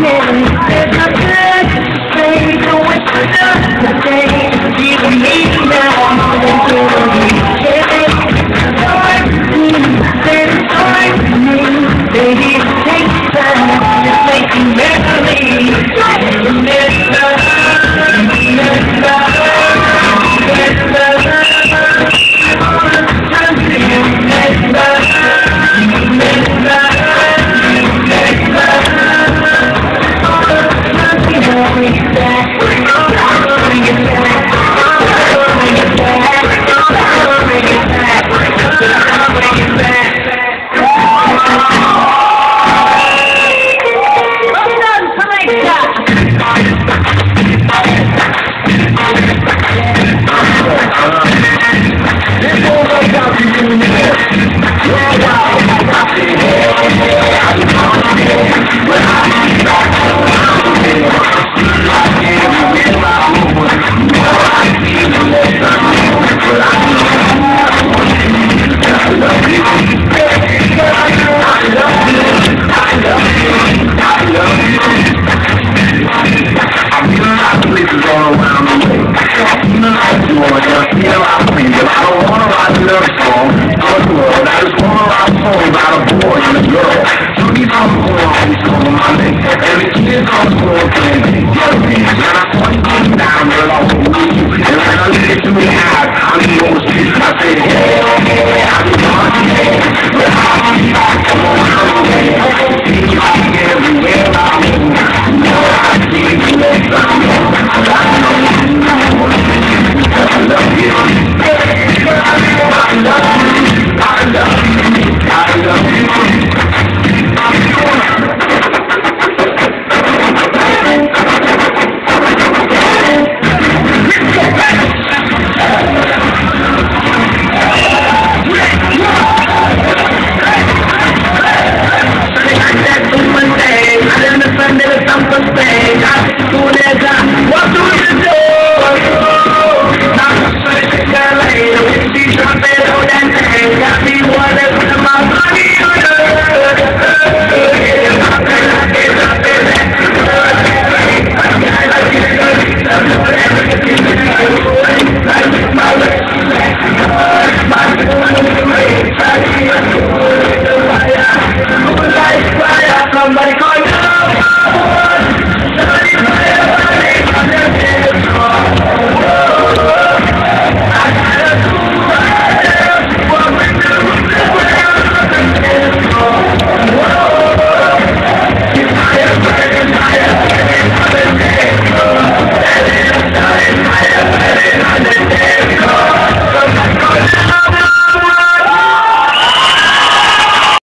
start I don't want to ride the lyrics.